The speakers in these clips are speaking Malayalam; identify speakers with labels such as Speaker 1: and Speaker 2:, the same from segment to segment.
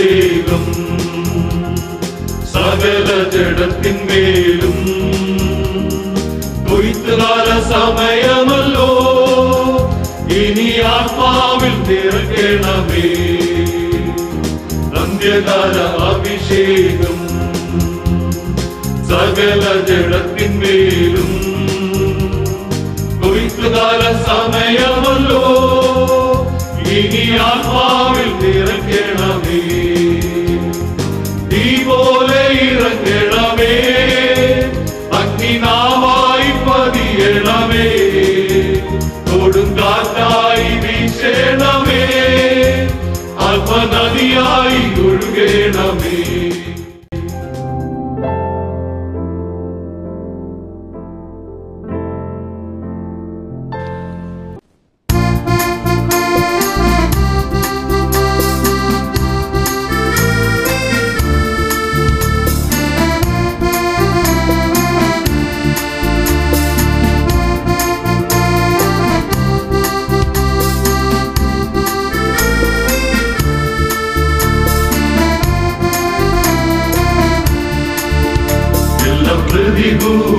Speaker 1: അഭിഷേകം സകല ജഡത്തിന്മേലും കൊയ്ത്തുകാല സമയമല്ലോ ഇനി ആത്മാവിൽ നിറക്കണമേ അന്ത്യകാല അഭിഷേകം സകല ജഡത്തിന്മേലും കൊയ്ത്തുകാല സമയമല്ലോ ഇനി ആത്മാവിൽ നിറയ്ക്കണമേ. എല്ലാ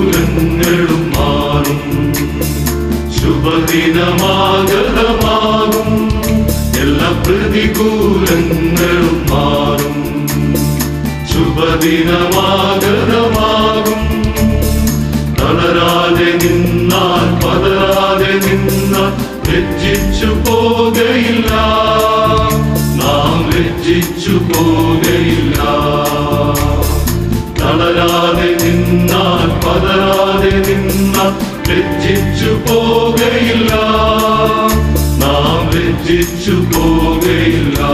Speaker 1: பதறாதே நின்னால் பதறாதே நின்னால் வெச்சிச்சு போகையில்லா. நாம் வெச்சிச்சு போகையில்லா.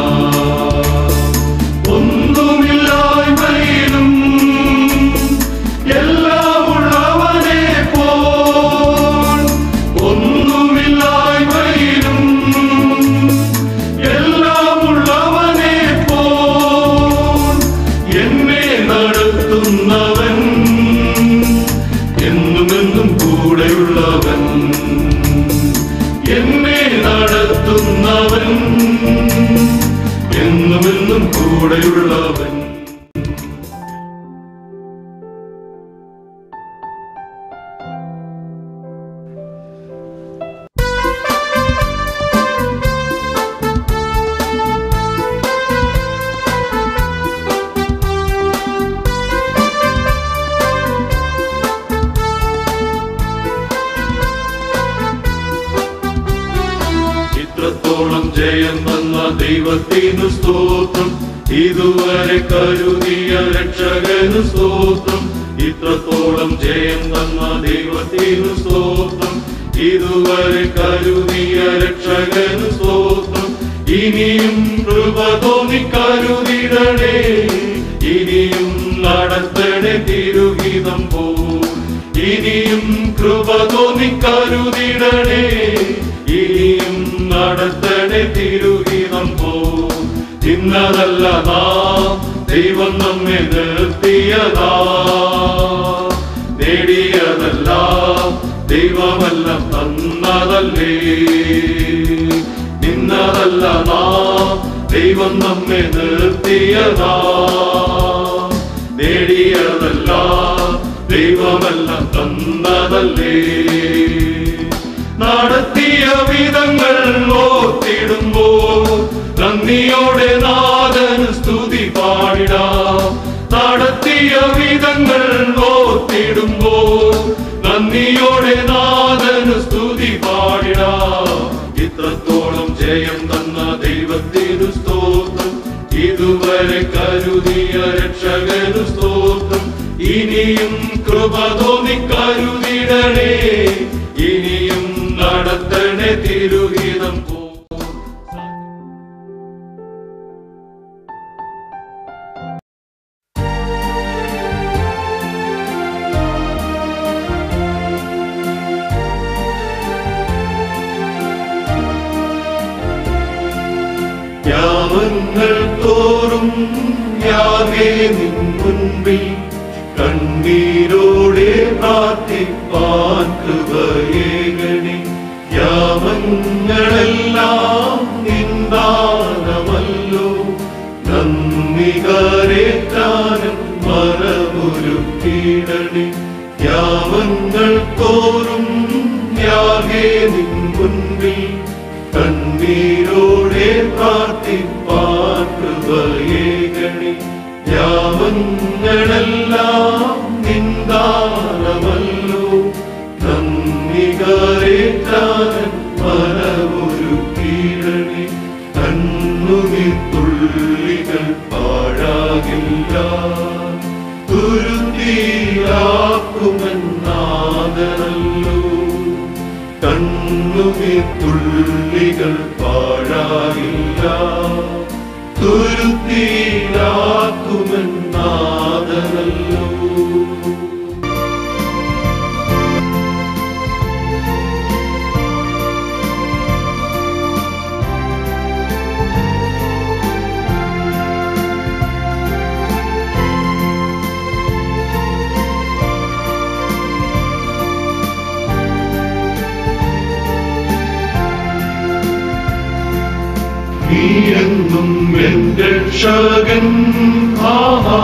Speaker 1: ഇത്രത്തോളം ജയം വന്ന ദൈവത്തിനു സ്തോത്രം. ഇതുവരെ കരുതിയ രക്ഷകനു സ്തോത്രം. ഇത്രത്തോളം ജയം തന്ന ദൈവത്തിനു സ്തോത്രം. ഇതുവരെ കരുതിയ രക്ഷകനു സ്തോത്രം. ഇനിയും കൃപ തോന്നി കരുതിടണേ. ഇനിയും നടത്തണേ തിരുഹിതം പോ. ഇനിയും കൃപ തോന്നി കരുതിടണേ. ഇനിയും നടത്തണേ തിരുഹിതം പോ ഇന്നതല്ല നാം ദൈവം നമ്മെ നിർത്തിയതാ. നേടിയതല്ല ദൈവമെല്ലാം തന്നതല്ലേ. നിന്നതല്ല നാം ദൈവം നമ്മെ നിർത്തിയതാ. നേടിയതല്ല ദൈവമെല്ലാം തന്നതല്ലേ. നടത്തിയ വിധങ്ങൾ ഓർത്തിടുമ്പോ നന്ദിയോടെ നാഥന് സ്തുതി പാടിടാം. നടത്തിയ വിധങ്ങൾ ഓർത്തിടുമ്പോ നന്ദിയോടെ നാഥന് സ്തുതി പാടിടാം. ഇത്രത്തോളം ജയം തന്ന ദൈവത്തിനു സ്തോത്രം. ഇതുവരെ കരുതിയ രക്ഷകനു സ്തോത്രം. ഇനിയും കൃപ കരുതിടണേ. ഇനിയും നടത്തണേ യാമങ്ങളെല്ലാം നിന്ദാനമല്ലോ. കന്നികാരേറ്റാനും മനമൊരുക്കിയിടണേ യാവങ്ങൾ തോറും യാകെ നിൻ മുൻപിൽ. കണ്ണീരോടെ പ്രാർത്ഥിപ്പാൻ കൃപയേകണി. യാവങ്ങളെല്ലാം Hallelujah. രക്ഷകൻ ആഹാ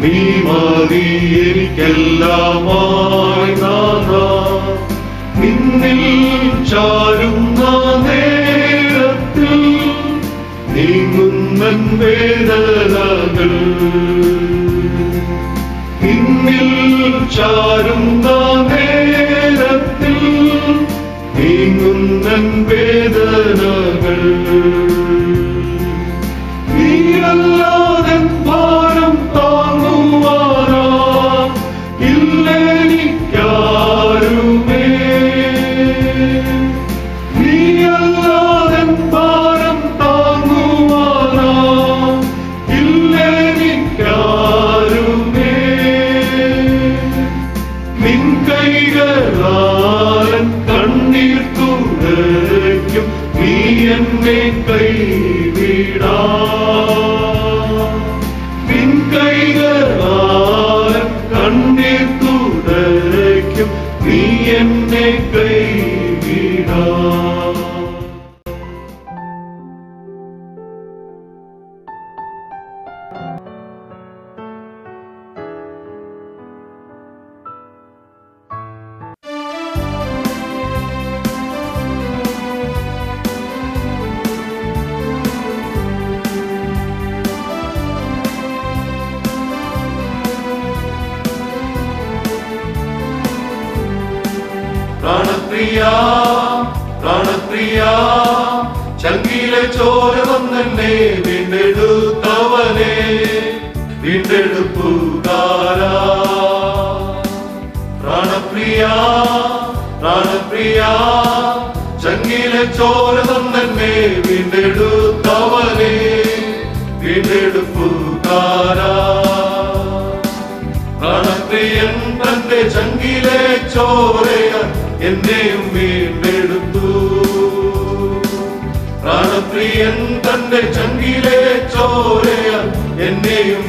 Speaker 1: നീ മതി എനിക്കെല്ലാമായി നാഥാ നിന്നിൽ ചാരുന്ന നേരത്തിൽ നീങ്ങുന്നൻ വേദനകൾ വീണ്ടെടുപ്പുകാരാ പ്രാണപ്രിയ പ്രാണപ്രിയ. ചങ്കിലെ ചോര തന്നെ വീണ്ടെടുത്തവനെ വീണ്ടെടുപ്പുകാരാ പ്രാണപ്രിയൻ തന്റെ ചങ്കിലെ ചോരയ എന്നെയും വീണ്ടെടുത്തു. പ്രാണപ്രിയൻ തന്റെ ചങ്കിലെ ചോരയ എന്നെയും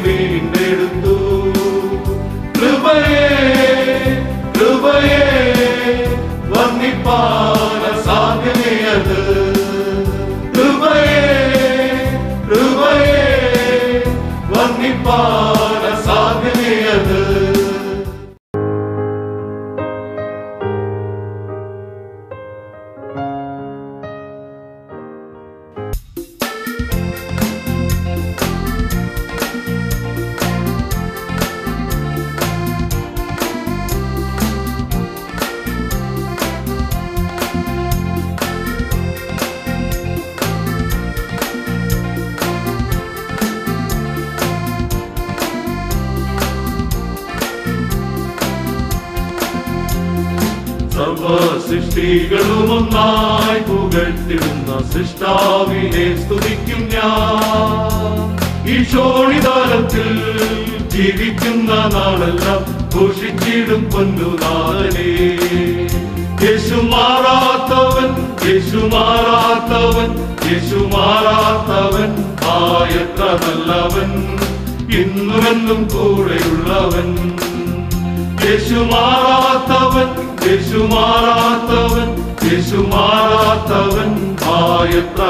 Speaker 1: സൃഷ്ടികളും പുകഴ്ത്തിടുന്ന സൃഷ്ടാവിനെ സ്തുതിക്കും ഞാൻ. ഈ ശോണിതാലത്തിൽ ജീവിക്കുന്ന നാളെല്ലാം ഘോഷിച്ചിടും പൊന്നുനാഥനെ. യേശു മാറാത്തവൻ യേശു മാറാത്തവൻ യേശു മാറാത്തവൻ ആയത്ര നല്ലവൻ ഇന്നുമെന്നും കൂടെയുള്ളവൻ. യേശു മാറാത്തവൻ യേശു മാറാത്തവൻ യേശു മാറാത്തവൻ ആയത്ര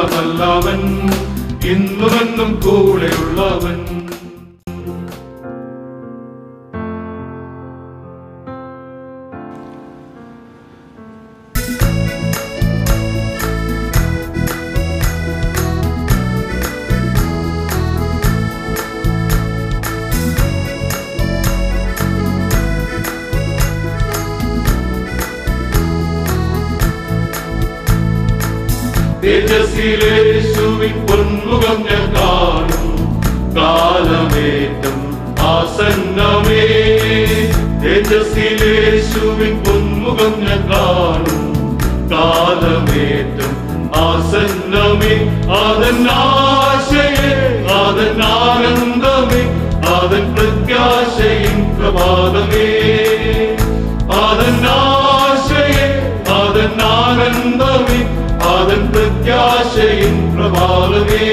Speaker 1: കൂടെയുള്ളവൻ. തേജസ്സിലേശുവിൻ പൊന്മുഖം ഞാൻ കാണും. കാലമേറ്റം ആസന്നമേ. തേജസ്സിലേശുവിൻ പൊന്മുഖം ഞാൻ കാണും. കാലമേറ്റം ആസന്നമേ. അതൻ ആശയെ അതൻ ആനന്ദമേ അതൻ പ്രത്യാശയും പ്രഭാതമേ. പ്രഭാതമേ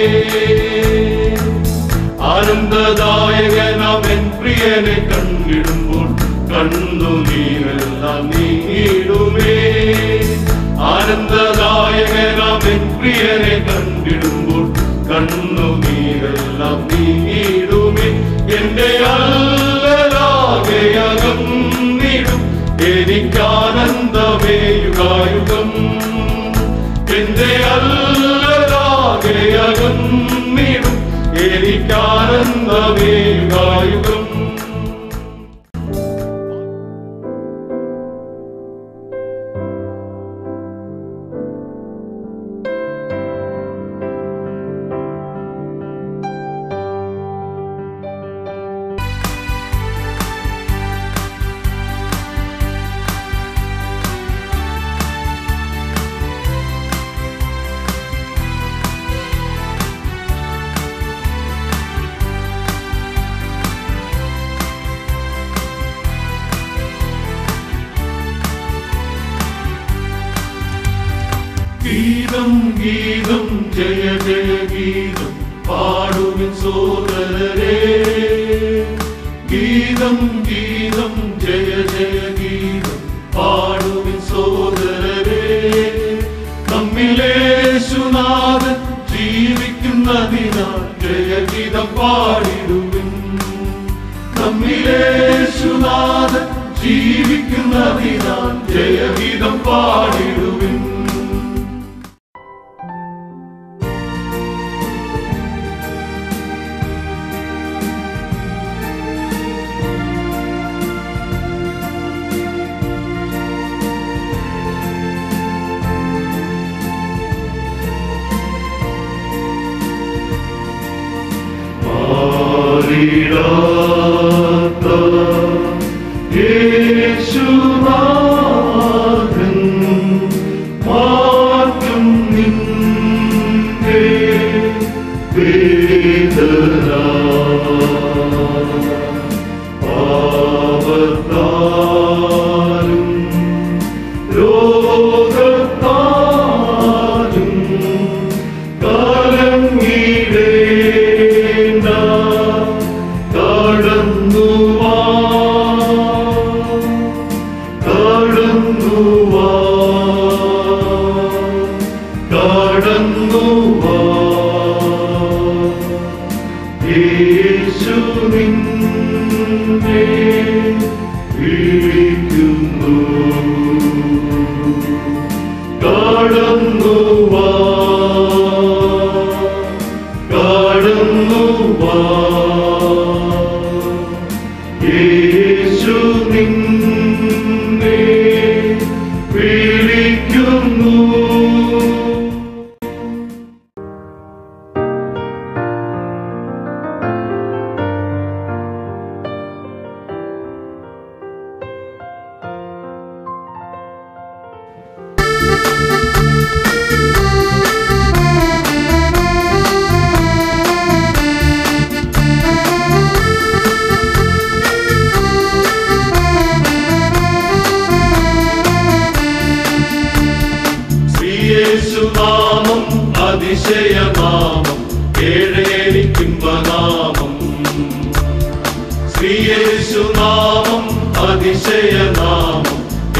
Speaker 1: ആനന്ദദായകനാം എൻ പ്രിയനെ കണ്ടിടുമ്പോൾ കണ്ണു നീരെല്ലാം നീങ്ങിടുമേ ആനന്ദദായകനാം എൻ പ്രിയനെ കണ്ടിടുമ്പോൾ കണ്ണു നീരെല്ലാം the you ഗീതം ഗീതം ജയ ജയ ഗീതം. പാടുവിൻ സോദരരേ. ഗീതം ഗീതം ജയ ജയ ഗീതം. പാടുവിൻ സോദരരേ. നമ്മിലേശുനാഥൻ ജീവിക്കുന്നതിനാൽ ജയഗീതം പാടിടുവിൻ. നമ്മിലേശുനാഥൻ ജീവിക്കുന്നതിനാൽ ജയഗീതം പാടിടുവിൻ. chorando. അതിശയനാമം ഏഴേലിക്കുംബനാമം ശ്രീയേശുനാമം അതിശയനാമം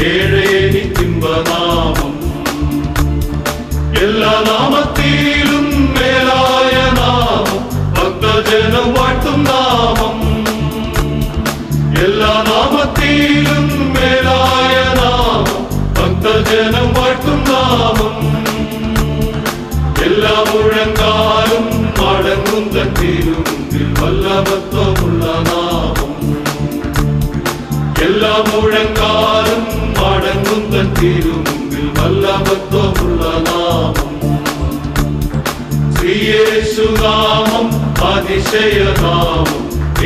Speaker 1: ഏഴേലിക്കുംബനാമം എല്ലാ നാമത്തിലും മേലായ നാമം ഭക്തജനം വാട്ടും നാമം. എല്ലാ നാമത്തിലും മേലായ നാമം ഭക്തജനം എല്ലാ മുഴങ്കാലും മടങ്ങുന്ന തിരുമുമ്പിൽ വല്ലഭത്വമുള്ള നാമം എല്ലാ മുഴങ്കാലും മടങ്ങുന്ന തിരുമുമ്പിൽ വല്ലഭത്വമുള്ള നാമം ശ്രീയേശുനാമം അതിശയനാമം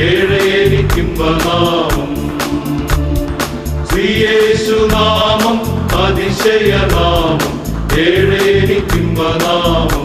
Speaker 1: ഏഴേനിക്കുംബനാമം ശ്രീയേശുനാമം അതിശയനാമം ഏഴേനിക്കുംബനാമം